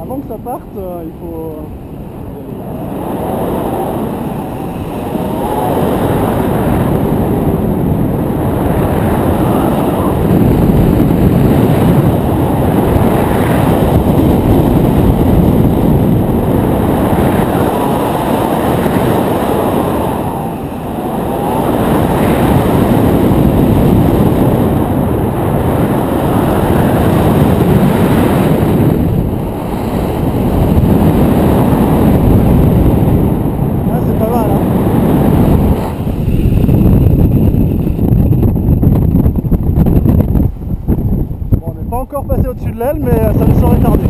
avant que ça parte, euh, il faut pas encore passé au-dessus de l'aile, mais euh, ça ne saurait tarder.